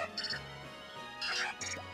やった!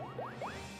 Bye.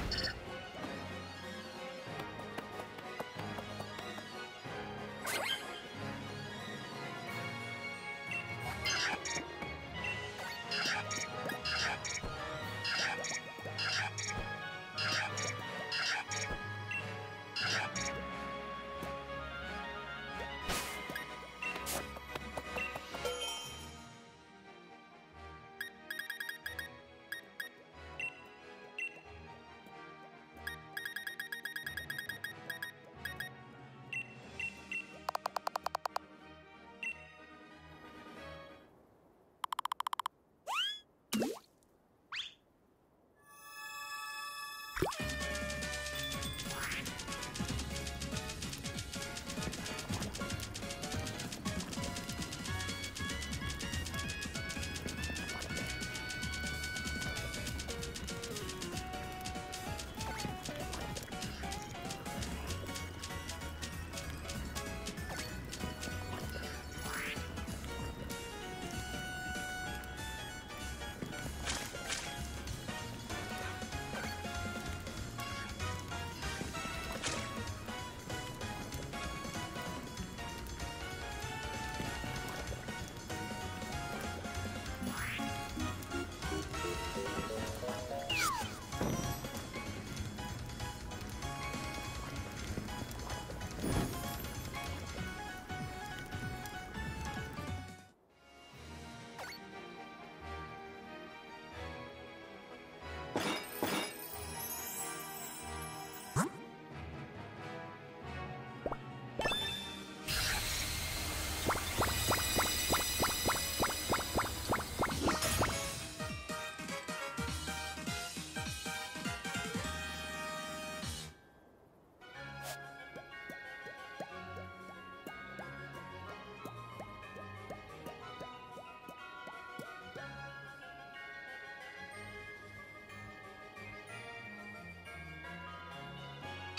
You Yeah.